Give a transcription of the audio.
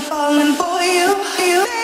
falling for you, you.